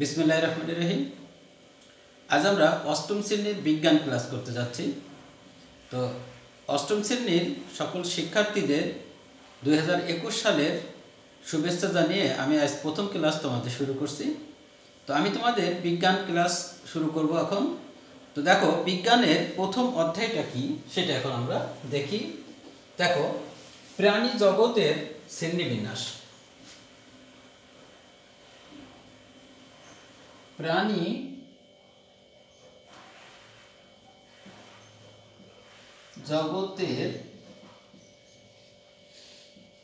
বিসমুল্লাহ রহমান রহিম। আজ আমরা অষ্টম শ্রেণির বিজ্ঞান ক্লাস করতে যাচ্ছি। তো অষ্টম শ্রেণির সকল শিক্ষার্থীদের দু হাজার একুশ সালের শুভেচ্ছা জানিয়ে আমি আজ প্রথম ক্লাস তোমাদের শুরু করছি। তো আমি তোমাদের বিজ্ঞান ক্লাস শুরু করব এখন। তো দেখো, বিজ্ঞানের প্রথম অধ্যায়টা কি সেটা এখন আমরা দেখি। দেখো, প্রাণী জগতের শ্রেণীবিন্যাস। প্রাণী জগতের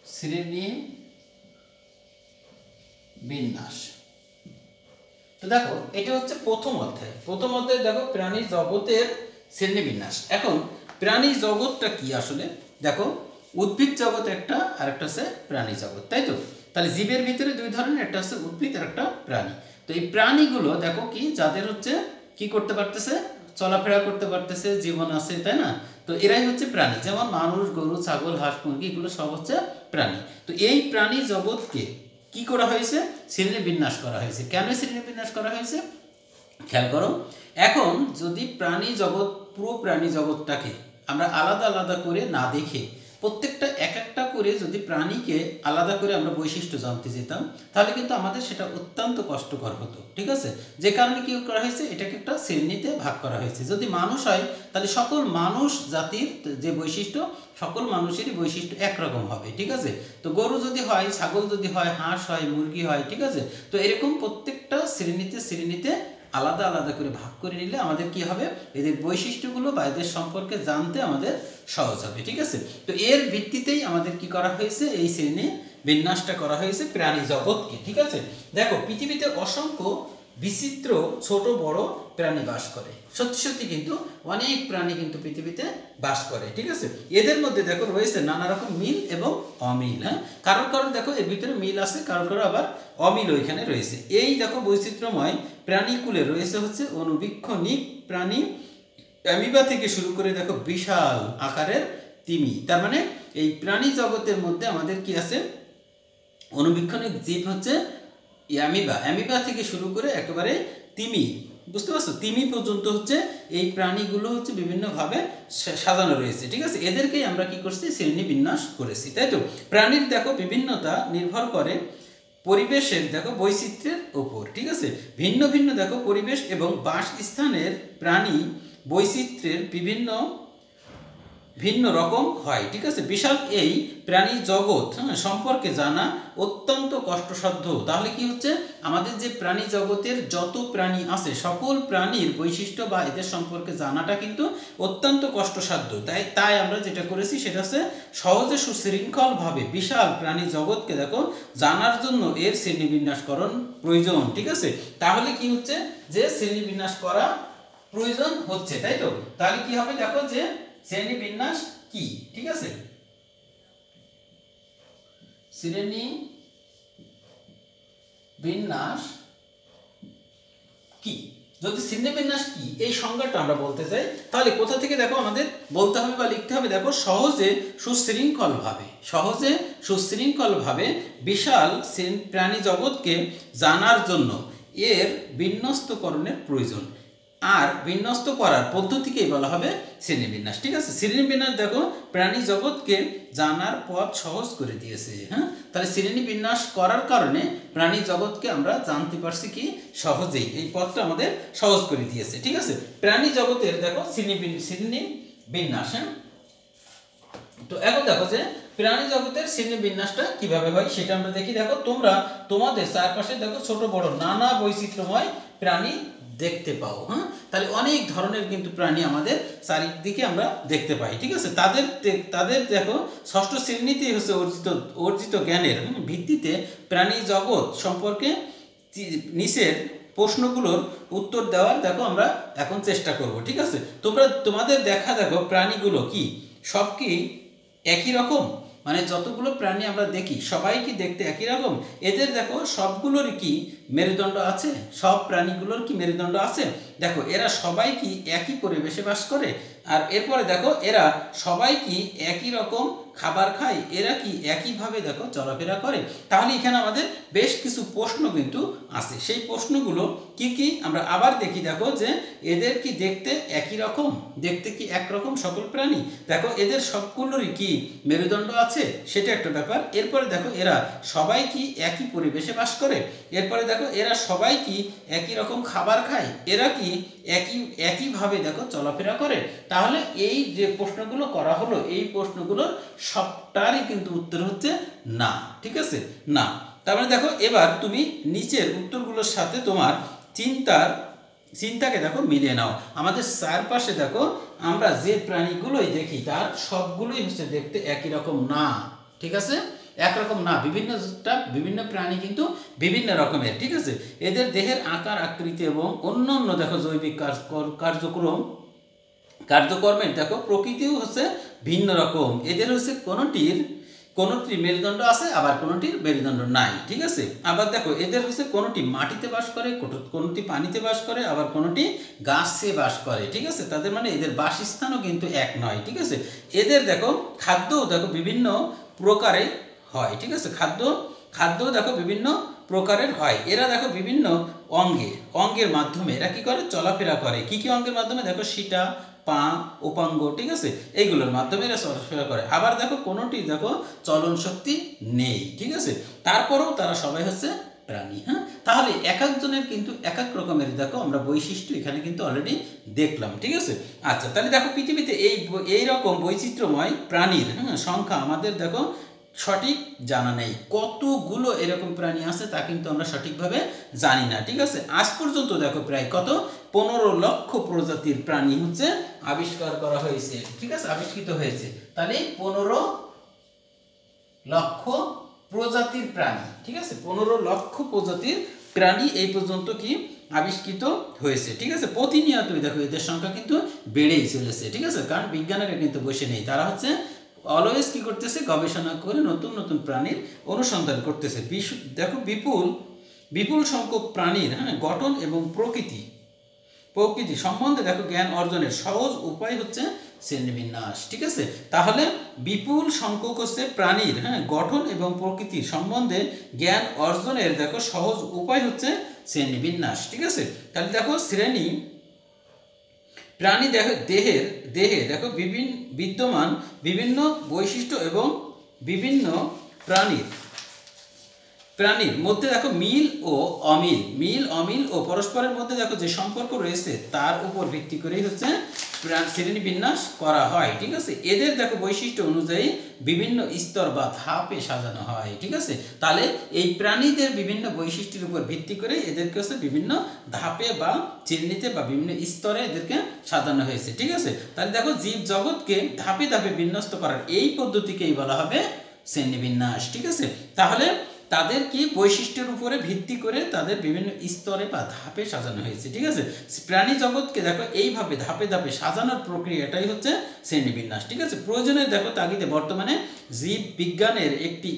শ্রেণি বিন্যাস। তো দেখো, এটা হচ্ছে প্রথম অধ্যায়। প্রথম অধ্যায় দেখো, প্রাণী জগতের শ্রেণি বিন্যাস। এখন, প্রাণী জগৎটা কি আসলে? দেখো, উদ্ভিদ জগৎ একটা আর একটা হচ্ছে প্রাণী জগৎ, তাই তো? তাহলে জীবের ভিতরে দুই ধরনের, একটা হচ্ছে উদ্ভিদ আর একটা প্রাণী। তো এই প্রাণীগুলো দেখো কি, যাদের হচ্ছে কি করতে পারতেছে? চলাফেরা করতে পারতেছে, জীবন আছে, তাই না? তো এরাই হচ্ছে প্রাণী। যেমন মানুষ, গরু, ছাগল, হাঁস, মুরগি, এগুলো সব হচ্ছে প্রাণী। তো এই প্রাণী জগৎকে কি করা হয়েছে? শ্রেণি বিন্যাস করা হয়েছে। কেন শ্রেণি বিন্যাস করা হয়েছে? খেয়াল করো, এখন যদি প্রাণী জগৎ, পুরো প্রাণী জগৎটাকে আমরা আলাদা আলাদা করে না দেখে প্রত্যেকটা এক একটা করে যদি প্রাণীকে আলাদা করে আমরা বৈশিষ্ট্য জানতে যেতাম, তাহলে কিন্তু আমাদের সেটা অত্যন্ত কষ্টকর হতো, ঠিক আছে? যে কারণে কি করা হয়েছে? এটাকে একটা শ্রেণীতে ভাগ করা হয়েছে। যদি মানুষ হয়, তাহলে সকল মানুষ জাতির যে বৈশিষ্ট্য, সকল মানুষেরই বৈশিষ্ট্য একরকম হবে, ঠিক আছে? তো গরু যদি হয়, ছাগল যদি হয়, হাঁস হয়, মুরগি হয়, ঠিক আছে? তো এরকম প্রত্যেকটা শ্রেণীতে শ্রেণীতে আলাদা আলাদা করে ভাগ করে নিলে আমাদের কি হবে? এদের বৈশিষ্ট্যগুলো বা এদের সম্পর্কে জানতে আমাদের সহজ হবে, ঠিক আছে? তো এর ভিত্তিতেই আমাদের কি করা হয়েছে? এই শ্রেণি বিন্যাসটা করা হয়েছে প্রাণী জগৎকে ঠিক আছে? দেখো, পৃথিবীতে অসংখ্য বিচিত্র ছোট বড় প্রাণী বাস করে। সত্যি সত্যি কিন্তু অনেক প্রাণী কিন্তু পৃথিবীতে বাস করে, ঠিক আছে? এদের মধ্যে দেখো রয়েছে নানা রকম মিল এবং অমিল হ্যাঁ? কারোর কারোর দেখো এর ভিতরে মিল আছে, কারোর কারও আবার অমিল ওইখানে রয়েছে। এই দেখো বৈচিত্র্যময় প্রাণীকুলে রয়েছে হচ্ছে অনুবীক্ষণিক প্রাণী। অ্যামিবা থেকে শুরু করে দেখো বিশাল আকারের তিমি। তার মানে এই প্রাণী জগতের মধ্যে আমাদের কি আছে? অনুবীক্ষণিক জীব হচ্ছে অ্যামিবা। অ্যামিবা থেকে শুরু করে একেবারে তিমি। বুঝতে পারছ? তিমি পর্যন্ত হচ্ছে এই প্রাণীগুলো হচ্ছে বিভিন্নভাবে সাজানো রয়েছে, ঠিক আছে? এদেরকেই আমরা কি করছি? শ্রেণি বিন্যাস করেছি, তাই তো? প্রাণীর দেখো বিভিন্নতা নির্ভর করে পরিবেশের, দেখো, বৈচিত্র্যের ওপর, ঠিক আছে? ভিন্ন ভিন্ন, দেখো, পরিবেশ এবং বাসস্থানের প্রাণী বৈচিত্র্যের বিভিন্ন ভিন্ন রকম হয়, ঠিক আছে? বিশাল এই প্রাণী জগৎ হ্যাঁ সম্পর্কে জানা অত্যন্ত কষ্টসাধ্য। তাহলে কি হচ্ছে? আমাদের যে প্রাণী জগতের যত প্রাণী আছে, সকল প্রাণীর বৈশিষ্ট্য বা এদের সম্পর্কে জানাটা কিন্তু অত্যন্ত কষ্টসাধ্য। তাই তাই আমরা যেটা করেছি সেটা হচ্ছে সহজে সুশৃঙ্খলভাবে বিশাল প্রাণী জগৎকে দেখো, জানার জন্য এর শ্রেণীবিন্যাসকরণ প্রয়োজন, ঠিক আছে? তাহলে কি হচ্ছে? যে শ্রেণীবিন্যাস করা প্রয়োজন হচ্ছে, তাই তো? তাহলে কি হবে? দেখো যে শ্রেণি বিন্যাস কি? ঠিক আছে? শ্রেণি বিন্যাস কি? যদি শ্রেণি বিন্যাস কি, এই সংজ্ঞাটা আমরা বলতে চাই, তাহলে কোথা থেকে দেখো আমাদের বলতে হবে বা লিখতে হবে, দেখো সহজে সুশৃঙ্খলভাবে সহজে সুশৃঙ্খলভাবে বিশাল প্রাণী জগৎকে জানার জন্য এর বিন্যস্তকরণের প্রয়োজন। আর বিন্যস্ত করার পদ্ধতিকেই বলা হবে শ্রেণীবিন্যাস। ঠিক আছে? শ্রেণীবিন্যাস দেখো, প্রাণী জগৎকে জানার পথ সহজ করে দিয়েছে হ্যাঁ? তাহলে শ্রেণীবিন্যাস করার কারণে প্রাণী জগৎকে আমরা জানতে পারছি কি? সহজেই। এই পথটা আমাদের সহজ করে দিয়েছে, ঠিক আছে? প্রাণী জগতের দেখো শ্রেণি শ্রেণি বিন্যাস হ্যাঁ? তো এখন দেখো যে প্রাণী জগতের শ্রেণি বিন্যাসটা কীভাবে হয় সেটা আমরা দেখি। দেখো, তোমরা তোমাদের চারপাশে দেখো ছোট বড় নানা বৈচিত্র্যময় প্রাণী দেখতে পাও হ্যাঁ? তাহলে অনেক ধরনের কিন্তু প্রাণী আমাদের চারিদিকে আমরা দেখতে পাই, ঠিক আছে? তাদের তাদের দেখো, ষষ্ঠ শ্রেণীতেই হচ্ছে অর্জিত অর্জিত জ্ঞানের ভিত্তিতে প্রাণী জগৎ সম্পর্কে নিচের প্রশ্নগুলোর উত্তর দেওয়ার দেখো আমরা এখন চেষ্টা করব, ঠিক আছে? তোমরা, তোমাদের দেখা দেখো প্রাণীগুলো কি? সব কি একই রকম? মানে যতগুলো প্রাণী আমরা দেখি, সবাই কি দেখতে একই রকম? এদের দেখো সবগুলোর কি মেরুদণ্ড আছে? সব প্রাণীগুলোর কি মেরুদণ্ড আছে? দেখো, এরা সবাই কি একই পরিবেশে বাস করে? আর এরপরে দেখো, এরা সবাই কি একই রকম খাবার খায় এরা কি একইভাবে দেখো চলাফেরা করে? তাহলে এখানে আমাদের বেশ কিছু প্রশ্ন কিন্তু আছে। সেই প্রশ্নগুলো কি কি? আমরা আবার দেখি, দেখো যে এদের কি দেখতে একই রকম? দেখতে কি একরকম সকল প্রাণী? দেখো এদের সবগুলোরই কি মেরুদণ্ড আছে? সেটা একটা ব্যাপার। এরপরে দেখো এরা সবাই কি একই পরিবেশে বাস করে? এরপরে দেখো এরা সবাই কি একই রকম খাবার খায়? এরা কি একই, একইভাবে দেখো চলাফেরা করে? তাহলে এই যে প্রশ্নগুলো করা হলো, এই প্রশ্নগুলোর সবটারই কিন্তু উত্তর হচ্ছে না, ঠিক আছে? না। তারপরে দেখো, এবার তুমি নিচের উত্তরগুলোর সাথে তোমার চিন্তার, চিন্তাকে দেখো মিলিয়ে নাও। আমাদের চারপাশে দেখো, আমরা যে প্রাণীগুলোই দেখি, তার সবগুলোই হচ্ছে দেখতে একই রকম না, ঠিক আছে? একরকম না। বিভিন্নটা বিভিন্ন প্রাণী কিন্তু বিভিন্ন রকমের, ঠিক আছে? এদের দেহের আকার, আকৃতি এবং অন্য অন্য দেখো, জৈবিক কার্য- কার্যক্রম কার্যকর্মের, দেখো, প্রকৃতিও হচ্ছে ভিন্ন রকম। এদের হচ্ছে কোনোটির কোনোটির মেরুদণ্ড আছে, আবার কোনোটির মেরুদণ্ড নাই, ঠিক আছে? আবার দেখো, এদের হচ্ছে কোনোটি মাটিতে বাস করে কোনোটি পানিতে বাস করে, আবার কোনোটি গাছে বাস করে, ঠিক আছে? তাদের মানে এদের বাসস্থানও কিন্তু এক নয়, ঠিক আছে? এদের দেখো, খাদ্যও দেখো বিভিন্ন প্রকারে হয়, ঠিক আছে? খাদ্য খাদ্য দেখো বিভিন্ন প্রকারের হয়। এরা দেখো বিভিন্ন অঙ্গে, অঙ্গের মাধ্যমে এরা কি করে? চলাফেরা করে। কি কি অঙ্গের মাধ্যমে? দেখো, সিটা পা উপাঙ্গ, ঠিক আছে? এইগুলোর মাধ্যমে এরা চলাফেরা করে। আবার দেখো, কোনোটি দেখো, চলন শক্তি নেই, ঠিক আছে? তারপরেও তারা সবাই হচ্ছে প্রাণী হ্যাঁ? তাহলে এক একজনের কিন্তু এক এক রকমের, দেখো, আমরা বৈশিষ্ট্য এখানে কিন্তু অলরেডি দেখলাম, ঠিক আছে? আচ্ছা তাহলে দেখো, পৃথিবীতে এই এই রকম বৈচিত্র্যময় প্রাণীর হ্যাঁ সংখ্যা আমাদের, দেখো সঠিক জানা নেই। কতগুলো এরকম প্রাণী আছে তা কিন্তু আমরা সঠিকভাবে জানি না, ঠিক আছে? আজ পর্যন্ত দেখো প্রায় কত? পনেরো লক্ষ প্রজাতির প্রাণী হচ্ছে আবিষ্কার করা হয়েছে, ঠিক আছে? আবিষ্কৃত হয়েছে। তাহলে পনেরো লক্ষ প্রজাতির প্রাণী, ঠিক আছে? পনেরো লক্ষ প্রজাতির প্রাণী এই পর্যন্ত কি আবিষ্কৃত হয়েছে, ঠিক আছে? প্রতিনিয়তই দেখো এদের সংখ্যা কিন্তু বেড়েই চলেছে, ঠিক আছে? কারণ বিজ্ঞানীরা কিন্তু বসে নেই। তারা হচ্ছে অলওয়েজ কি করতেছে? গবেষণা করে নতুন নতুন প্রাণীর অনুসন্ধান করতেছে। বিশ- দেখো বিপুল বিপুল সংখ্যক প্রাণীর হ্যাঁ গঠন এবং প্রকৃতি প্রকৃতি সম্বন্ধে দেখো জ্ঞান অর্জনের সহজ উপায় হচ্ছে শ্রেণীবিন্যাস ঠিক আছে? তাহলে বিপুল সংখ্যক হচ্ছে প্রাণীর হ্যাঁ গঠন এবং প্রকৃতি সম্বন্ধে জ্ঞান অর্জনের দেখো সহজ উপায় হচ্ছে শ্রেণীবিন্যাস ঠিক আছে? তাহলে দেখো শ্রেণি প্রাণী দেহ দেহের দেহে দেখো বিভিন্ন বিদ্যমান বিভিন্ন বৈশিষ্ট্য এবং বিভিন্ন প্রাণীর। প্রাণীর মধ্যে দেখো মিল ও অমিল। মিল, অমিল ও পরস্পরের মধ্যে দেখো যে সম্পর্ক রয়েছে, তার উপর ভিত্তি করেই হচ্ছে শ্রেণি বিন্যাস করা হয়, ঠিক আছে? এদের দেখো বৈশিষ্ট্য অনুযায়ী বিভিন্ন স্তর বা ধাপে সাজানো হয়, ঠিক আছে? তাহলে এই প্রাণীদের বিভিন্ন বৈশিষ্ট্যের উপর ভিত্তি করে এদেরকে হচ্ছে বিভিন্ন ধাপে বা চিহ্নিতে বা বিভিন্ন স্তরে এদেরকে সাজানো হয়েছে, ঠিক আছে? তাহলে দেখো জীব জগৎকে ধাপে ধাপে বিন্যস্ত করার এই পদ্ধতিকেই বলা হবে শ্রেণীবিন্যাস ঠিক আছে? তাহলে তাদের কি বৈশিষ্ট্যের উপরে ভিত্তি করে তাদের বিভিন্ন স্তরে বা ধাপে সাজানো হয়েছে, ঠিক আছে? প্রাণী জগৎকে দেখো এইভাবে ধাপে ধাপে সাজানোর প্রক্রিয়াটাই হচ্ছে শ্রেণীবিন্যাস, ঠিক আছে? প্রয়োজনে দেখো তাগিদে বর্তমানে জীব বিজ্ঞানের একটি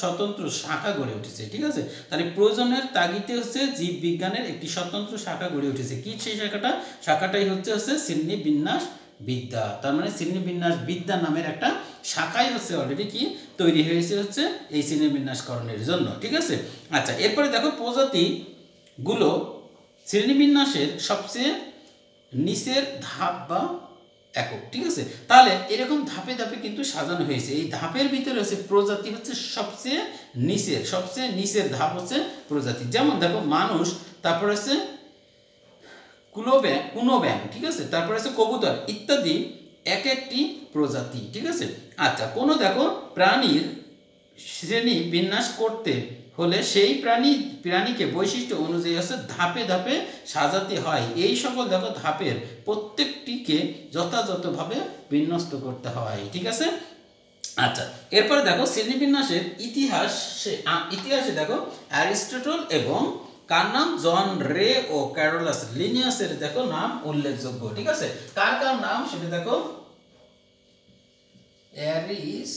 স্বতন্ত্র শাখা গড়ে উঠেছে, ঠিক আছে? তাহলে প্রয়োজনের তাগিদে হচ্ছে জীব বিজ্ঞানের একটি স্বতন্ত্র শাখা গড়ে উঠেছে। কি সেই শাখাটা? শাখাটাই হচ্ছে হচ্ছে শ্রেণীবিন্যাস বিদ্যা। তার মানে শ্রেণীবিন্যাস বিদ্যা নামের একটা শাখাই হচ্ছে অলরেডি কি? তৈরি হয়েছে হচ্ছে এই শ্রেণীবিন্যাসকরণের জন্য, ঠিক আছে? আচ্ছা এরপরে দেখো প্রজাতিগুলো শ্রেণীবিন্যাসের সবচেয়ে নিচের ধাপ বা একক, ঠিক আছে? তাহলে এরকম ধাপে ধাপে কিন্তু সাজানো হয়েছে। এই ধাপের ভিতরে হচ্ছে প্রজাতি হচ্ছে সবচেয়ে নিচের সবচেয়ে নিচের ধাপ হচ্ছে প্রজাতি। যেমন দেখো মানুষ, তারপর হচ্ছে কুলো ব্যাং কুনো ব্যাং ঠিক আছে? তারপরে আছে কবুতর, ইত্যাদি, এক একটি প্রজাতি, ঠিক আছে? আচ্ছা কোনো দেখো, প্রাণীর শ্রেণি বিন্যাস করতে হলে সেই প্রাণী, প্রাণীকে বৈশিষ্ট্য অনুযায়ী হচ্ছে ধাপে ধাপে সাজাতে হয়। এই সকল দেখো ধাপের প্রত্যেকটিকে যথাযথভাবে বিন্যস্ত করতে হয়, ঠিক আছে? আচ্ছা এরপরে দেখো শ্রেণীবিন্যাসের ইতিহাস ইতিহাসে দেখো অ্যারিস্টটল এবং কার নাম? জন রে ও ক্যারোলাস লিনিয়াসের দেখো নাম উল্লেখযোগ্য, ঠিক আছে? কার কার নাম? সেটা দেখো। অ্যারিস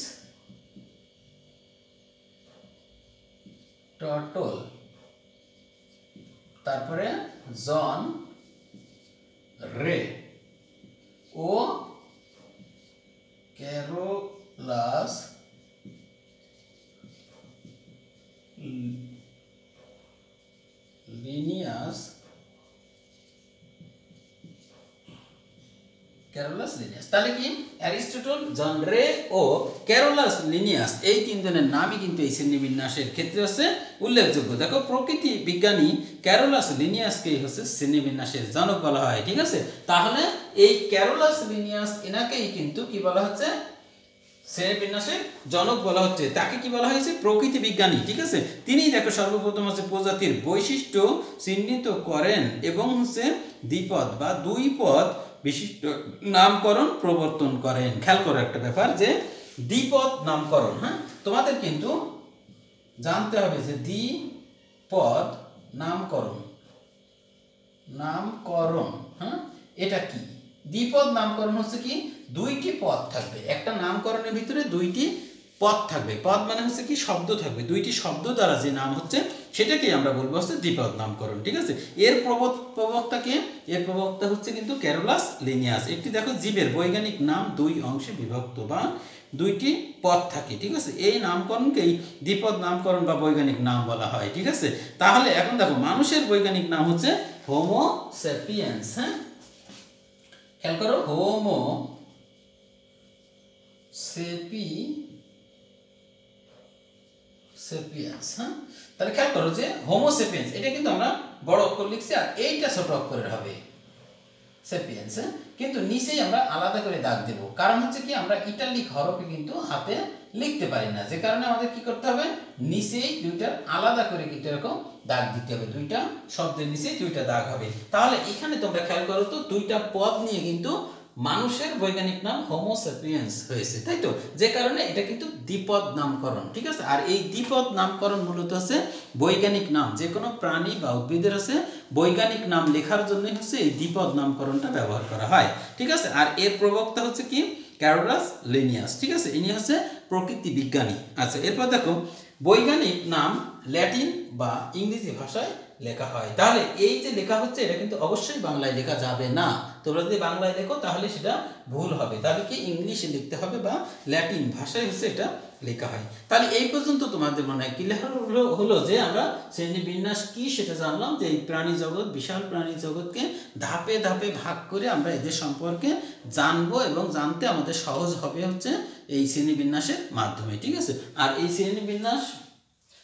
টটল তারপরে জন রে ও Carolus Linnaeus Carolus Linnaeus তাহলে কি? অ্যারিস্টটল জন ও ক্যারোলাস লিনিয়াস এই তিনজনের নামই কিন্তু এই শ্রেণীবিন্যাসের ক্ষেত্রে হচ্ছে উল্লেখযোগ্য। দেখো, প্রকৃতি বিজ্ঞানী ক্যারোলাস লিনিয়াসকেই হচ্ছে শ্রেণীবিন্যাসের জনক বলা হয়, ঠিক আছে? তাহলে এই ক্যারোলাস লিনিয়াস এনাকেই কিন্তু কি বলা হচ্ছে? শ্রেণীবিন্যাসের জনক বলা হচ্ছে। তাকে কি বলা হয়েছে? প্রকৃতি বিজ্ঞানী, ঠিক আছে? তিনি দেখো সর্বপ্রথম হচ্ছে প্রজাতির বৈশিষ্ট্য চিহ্নিত করেন এবং হচ্ছে দ্বিপদ বা দুই পদ বিশিষ্ট নামকরণ প্রবর্তন করেন। খেয়াল করো একটা ব্যাপার যে দ্বিপদ নামকরণ হ্যাঁ? তোমাদের কিন্তু জানতে হবে যে দ্বিপদ নামকরণ। নামকরণ হ্যাঁ? এটা কি? দ্বিপদ নামকরণ হচ্ছে কি? দুইটি পদ থাকবে। একটা নামকরণের ভিতরে দুইটি পদ থাকবে। পদ মানে হচ্ছে কি? শব্দ থাকবে। দুইটি শব্দ দ্বারা যে নাম হচ্ছে, সেটাকেই আমরা বলব হচ্ছে দ্বিপদ নামকরণ, ঠিক আছে? এর প্রবক্তাকে এর প্রবক্তা হচ্ছে কিন্তু ক্যারোলাস লিনিয়াস। একটি দেখো জীবের বৈজ্ঞানিক নাম দুই অংশে বিভক্ত বা দুইটি পদ থাকে, ঠিক আছে? এই নামকরণকেই দ্বিপদ নামকরণ বা বৈজ্ঞানিক নাম বলা হয়, ঠিক আছে? তাহলে এখন দেখো, মানুষের বৈজ্ঞানিক নাম হচ্ছে হোমো সেপিয়েন্স হ্যাঁ? খেয়াল করো হোমো সেপি, সেপিয়েন্স হ্যাঁ? তাহলে খেয়াল করো যে হোমো সেপিয়েন্স, এটা কিন্তু আমরা বড় অক্ষর লিখছি আর এইটা ছোট অক্ষরের হবে সেপিয়েন্স হ্যাঁ? কিন্তু নিচেই আমরা আলাদা করে দাগ দেব। কারণ হচ্ছে কি, আমরা ইটালিক হরফে কিন্তু হাতে লিখতে পারি না। যে কারণে আমাদের কি করতে হবে? নিচেই দুইটা আলাদা করে কিন্তু এরকম দাগ দিতে হবে। দুইটা শব্দের নিচে দুইটা দাগ হবে। তাহলে এখানে তোমরা খেয়াল করো তো, দুইটা পদ নিয়ে কিন্তু মানুষের বৈজ্ঞানিক নাম হোমোসেপিয়েন্স হয়েছে, তাই তো? যে কারণে এটা কিন্তু দ্বিপদ নামকরণ, ঠিক আছে? আর এই দ্বিপদ নামকরণ মূলত হচ্ছে বৈজ্ঞানিক নাম। যে কোনো প্রাণী বা উদ্ভিদের আছে বৈজ্ঞানিক নাম লেখার জন্য হচ্ছে এই দ্বিপদ নামকরণটা ব্যবহার করা হয়, ঠিক আছে? আর এর প্রবক্তা হচ্ছে কি? ক্যারোলাস লিনিয়াস ঠিক আছে ইনি হচ্ছে প্রকৃতি বিজ্ঞানী। আচ্ছা এরপর দেখো, বৈজ্ঞানিক নাম ল্যাটিন বা ইংরেজি ভাষায় লেখা হয়। তাহলে এই যে লেখা হচ্ছে, এটা কিন্তু অবশ্যই বাংলায় লেখা যাবে না। তোমরা যদি বাংলায় লেখো, তাহলে সেটা ভুল হবে। তাহলে কি ইংলিশে লিখতে হবে বা ল্যাটিন ভাষায় হচ্ছে এটা লেখা হয়। তাহলে এই পর্যন্ত তোমাদের মনে হয় ক্লিয়ার হলো হলো যে আমরা শ্রেণি বিন্যাস কি সেটা জানলাম যে এই প্রাণী জগৎ, বিশাল প্রাণী জগৎকে ধাপে ধাপে ভাগ করে আমরা এদের সম্পর্কে জানব এবং জানতে আমাদের সহজ হবে হচ্ছে এই শ্রেণি বিন্যাসের মাধ্যমে, ঠিক আছে? আর এই শ্রেণি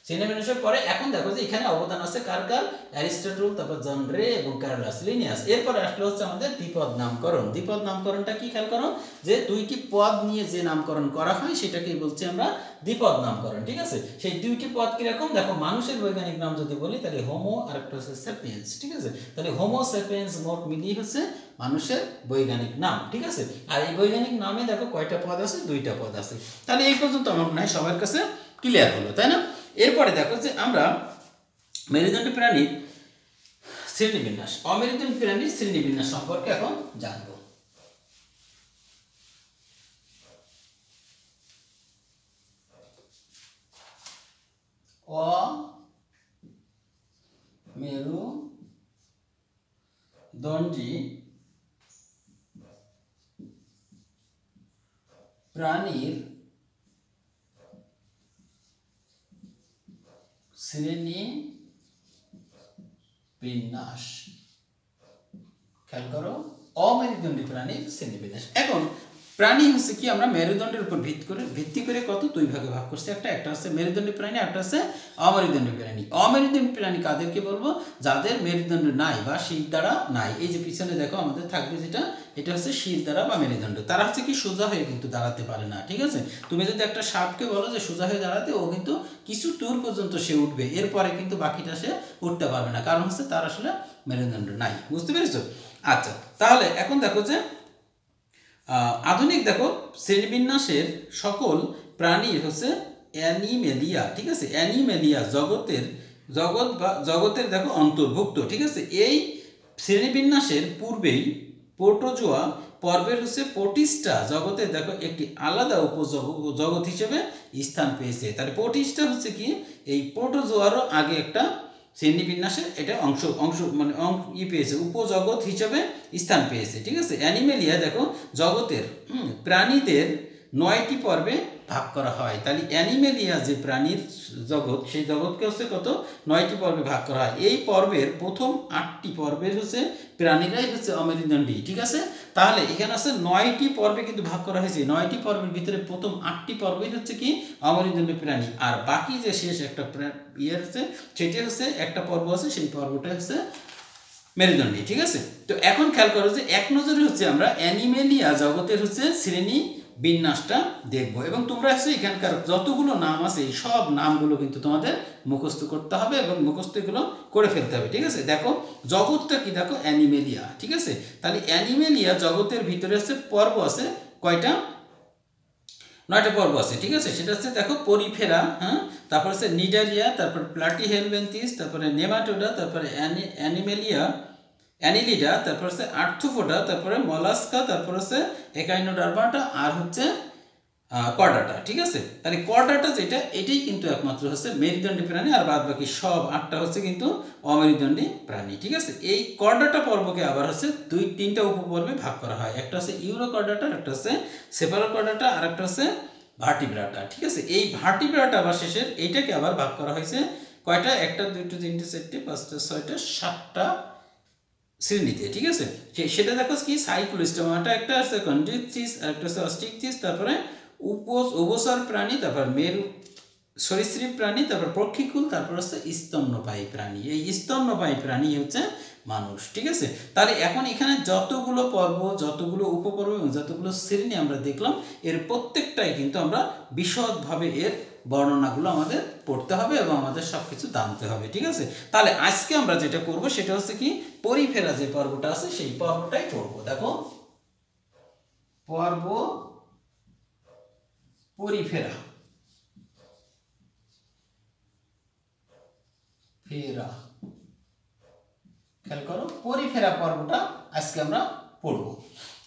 শ্রেণীবিন্যাসের পরে এখন দেখো যে এখানে অবদান আছে কার কার? অ্যারিস্টটল, তারপর জন রে এবং ক্যারোলাস, লিনিয়াস। এরপরে আসলে হচ্ছে আমাদের দ্বিপদ নামকরণ। দ্বিপদ নামকরণটা কি খেয়াল করো? যে দুইটি পদ নিয়ে যে নামকরণ করা হয়, সেটাকেই বলছি আমরা দ্বিপদ নামকরণ, ঠিক আছে? সেই দুইটি পদ কীরকম? দেখো মানুষের বৈজ্ঞানিক নাম যদি বলি, তাহলে হোমো আর একটা হচ্ছে সেপিয়েন্স ঠিক আছে? তাহলে হোমো সেপিয়েন্স মোট মিলিয়ে হচ্ছে মানুষের বৈজ্ঞানিক নাম, ঠিক আছে? আর এই বৈজ্ঞানিক নামে দেখো কয়টা পদ আছে? দুইটা পদ আছে। তাহলে এই পর্যন্ত আমার মনে হয় সবার কাছে ক্লিয়ার হলো, তাই না? এরপরে দেখো যে আমরা মেরুদণ্ডী প্রাণীর শ্রেণীবিন্যাস, অমেরুদণ্ডী প্রাণীর শ্রেণীবিন্যাস সম্পর্কে এখন জানব। অ মেরু দণ্ডী প্রাণীর শ্রেণি বিন্যাস। খেয়াল করো অমেরুদণ্ডী প্রাণীর শ্রেণি বিন্যাস। এখন প্রাণী হচ্ছে কি, আমরা মেরুদণ্ডের উপর ভিত্তি করে ভিত্তি করে কত? দুই ভাগে ভাগ করছি একটা একটা হচ্ছে মেরুদণ্ডী প্রাণী একটা হচ্ছে অমেরুদণ্ডী প্রাণী। অমেরুদণ্ডী প্রাণী কাদেরকে বলব? যাদের মেরুদণ্ড নাই বা শির দ্বারা নাই। এই যে পিছনে দেখো, আমাদের থাকবে যেটা, এটা হচ্ছে শির দ্বারা বা মেরুদণ্ড। তারা হচ্ছে কি, সোজা হয়ে কিন্তু দাঁড়াতে পারে না, ঠিক আছে? তুমি যদি একটা সাপকে বলো যে সোজা হয়ে দাঁড়াতে, ও কিন্তু কিছু দূর পর্যন্ত সে উঠবে। এরপরে কিন্তু বাকিটা সে উঠতে পারবে না, কারণ হচ্ছে তার আসলে মেরুদণ্ড নাই। বুঝতে পেরেছ? আচ্ছা তাহলে এখন দেখো যে আধুনিক দেখো, শ্রেণীবিন্যাসের সকল প্রাণী হচ্ছে অ্যানিমেলিয়া, ঠিক আছে? অ্যানিমেলিয়া জগতের, জগৎ বা জগতের দেখো অন্তর্ভুক্ত, ঠিক আছে? এই শ্রেণীবিন্যাসের পূর্বেই পোর্টোজোয়া পর্বের হচ্ছে পটিস্টা জগতে দেখো একটি আলাদা উপজগৎ হিসেবে স্থান পেয়েছে। তাহলে পটিস্টা হচ্ছে কি? এই পোর্টোজোয়ারও আগে একটা শ্রেণীবিন্যাসে এটা অংশ অংশ মানে ই পেয়েছে, উপজগৎ হিসাবে স্থান পেয়েছে, ঠিক আছে? অ্যানিমেলিয়া দেখো, জগতের প্রাণীদের নয়টি পর্বে ভাগ করা হয়। তাহলে অ্যানিমেলিয়া যে প্রাণীর জগৎ, সেই জগৎকে হচ্ছে কত? নয়টি পর্বে ভাগ করা হয়। এই পর্বের প্রথম আটটি পর্বের হচ্ছে প্রাণীরাই হচ্ছে অমেরুদণ্ডী ঠিক আছে? তাহলে এখানে আছে নয়টি পর্বে কিন্তু ভাগ করা হয়েছে। নয়টি পর্বের ভিতরে প্রথম আটটি পর্বই হচ্ছে কি? অমেরুদণ্ডী প্রাণী। আর বাকি যে শেষ একটা ইয়ে হচ্ছে সেটি হচ্ছে একটা পর্ব আছে, সেই পর্বটা হচ্ছে মেরুদণ্ডী, ঠিক আছে? তো এখন খেয়াল করো যে এক নজরে হচ্ছে আমরা অ্যানিমেলিয়া জগতের হচ্ছে শ্রেণি বিন্যাসটা দেখব। এবং তোমরা হচ্ছে এখানকার যতগুলো নাম আছে, এই সব নামগুলো কিন্তু তোমাদের মুখস্থ করতে হবে এবং মুখস্থ এগুলো করে ফেলতে হবে, ঠিক আছে? দেখো, জগৎটা কি? দেখো, অ্যানিমেলিয়া, ঠিক আছে? তাহলে অ্যানিমেলিয়া জগতের ভিতরে হচ্ছে পর্ব আছে, কয়টা? নয়টা পর্ব আছে, ঠিক আছে? সেটা হচ্ছে, দেখো, পরিফেরা হ্যাঁ? তারপর হচ্ছে নিডারিয়া, তারপর প্লাটি হেলভেন্থিস তারপরে নেমাটোডা, তারপরে অ্যানিমেলিয়া অ্যানিলিডা, তারপর হচ্ছে আর্থোফোডা তারপরে মলাস্কা, তারপর হচ্ছে একাইনোডারমাটা আর হচ্ছে কর্ডাটা, ঠিক আছে? তাহলে কর্ডাটা যেটা, এটাই কিন্তু একমাত্র হচ্ছে মেরুদণ্ডী প্রাণী, আর বাদ বাকি সব আটটা হচ্ছে কিন্তু অমেরুদণ্ডী প্রাণী, ঠিক আছে? এই কর্ডাটা পর্বকে আবার হচ্ছে দুই, তিনটা উপপর্বে ভাগ করা হয়। একটা হচ্ছে ইউরো কর্ডাটা একটা হচ্ছে সেপারো কর্ডাটা আর একটা হচ্ছে ভার্টিব্রাটা, ঠিক আছে? এই ভার্টিব্রাটা আবার শেষের এইটাকে আবার ভাগ করা হয়েছে কয়টা? একটা, দুইটা, তিনটে, চারটে, পাঁচটা, ছয়টা, সাতটা শ্রেণীতে, ঠিক আছে? সেটা দেখো কি সাইক্লোস্টোমাটা একটা আছে কন্ড্রিকচিস আর একটা আছে অস্টিকচিস তারপরে উপোস, অবসর প্রাণী, তারপর মেরু, সরীসৃপ প্রাণী, তারপর পক্ষীকুল, তারপর হচ্ছে স্তন্যপায়ী প্রাণী। এই স্তন্যপায়ী প্রাণী হচ্ছে মানুষ, ঠিক আছে? তাহলে এখন এখানে যতগুলো পর্ব, যতগুলো উপপর্ব এবং যতগুলো শ্রেণি আমরা দেখলাম, এর প্রত্যেকটাই কিন্তু আমরা বিশদভাবে এর বর্ণনাগুলো আমাদের পড়তে হবে এবং আমাদের সব কিছু জানতে হবে, ঠিক আছে? তাহলে আজকে আমরা যেটা করব সেটা হচ্ছে কি, পরিফেরা যে পর্বটা আছে সেই পর্বটাই পড়ব, দেখো। পর্ব পরিফেরা। ফেরা। খেয়াল করো, পরিফেরা পর্বটা আজকে আমরা পড়ব।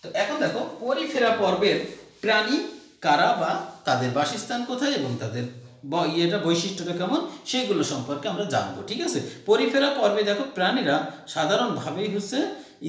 তো এখন দেখো, পরিফেরা পর্বের প্রাণী কারা বা তাদের বাসস্থান কোথায় এবং তাদের ইয়েটা, বৈশিষ্ট্যটা কেমন, সেইগুলো সম্পর্কে আমরা জানব, ঠিক আছে? পরিফেরা পর্বে দেখো, প্রাণীরা সাধারণভাবেই হচ্ছে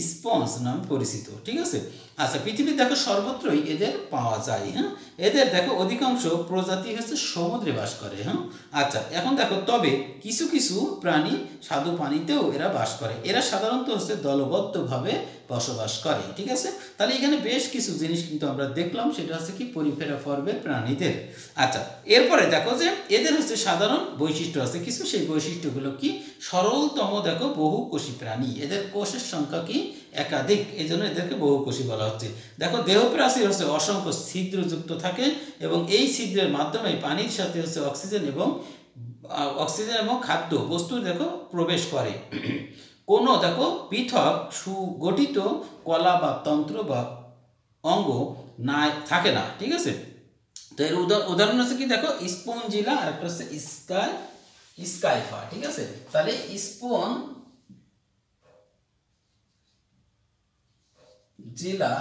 স্পঞ্জ নাম পরিচিত, ঠিক আছে? আচ্ছা পৃথিবীর দেখো সর্বত্রই এদের পাওয়া যায় হ্যাঁ? এদের দেখো অধিকাংশ প্রজাতি হচ্ছে সমুদ্রে বাস করে হ্যাঁ? আচ্ছা এখন দেখো, তবে কিছু কিছু প্রাণী স্বাদু পানিতেও এরা বাস করে। এরা সাধারণত হচ্ছে দলবদ্ধভাবে বসবাস করে, ঠিক আছে? তাহলে এখানে বেশ কিছু জিনিস কিন্তু আমরা দেখলাম, সেটা হচ্ছে কি পরিফেরা পর্বের প্রাণীদের। আচ্ছা এরপরে দেখো যে এদের হচ্ছে সাধারণ বৈশিষ্ট্য আছে। কিছু সেই বৈশিষ্ট্যগুলো কি? সরলতম দেখো বহু কোষী প্রাণী, এদের কোষের সংখ্যা কি? একাধিক এই জন্য এদেরকে বহুকোষী বলা হচ্ছে। দেখো দেহপ্রাচী হচ্ছে অসংখ্য ছিদ্রযুক্ত থাকে এবং এই ছিদ্রের মাধ্যমে পানির সাথে হচ্ছে অক্সিজেন এবং অক্সিজেন এবং খাদ্য বস্তু দেখো প্রবেশ করে। কোনো দেখো পৃথক সুগঠিত কলা বা তন্ত্র বা অঙ্গ না থাকে না, ঠিক আছে? তো এর উদাহরণ হচ্ছে কি দেখো, স্পঞ্জিলা আর একটা হচ্ছে স্কাই, স্কাইফা, ঠিক আছে? তাহলে স্পন জেলা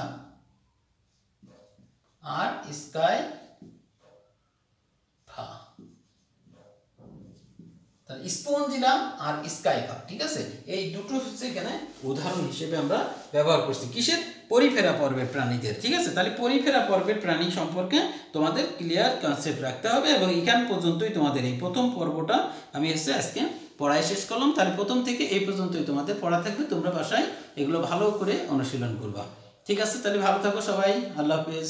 আর স্কাই ফা স্পঞ্জিলা আর স্কাইফা ঠিক আছে? এই দুটো হচ্ছে এখানে উদাহরণ হিসেবে আমরা ব্যবহার করছি। কিসের? পরিফেরা পর্বের প্রাণীদের, ঠিক আছে? তাহলে পরিফেরা পর্বের প্রাণী সম্পর্কে তোমাদের ক্লিয়ার কনসেপ্ট রাখতে হবে এবং এখান পর্যন্তই তোমাদের এই প্রথম পর্বটা আমি এসে আজকে পড়াই শেষ করলাম, তাহলে প্রথম থেকে এই পর্যন্তই তোমাদের পড়া থাকবে, তোমরা বাসায় এগুলো ভালো করে অনুশীলন করবা। ঠিক আছে, তাহলে ভালো থাকো সবাই, আল্লাহ হাফেজ।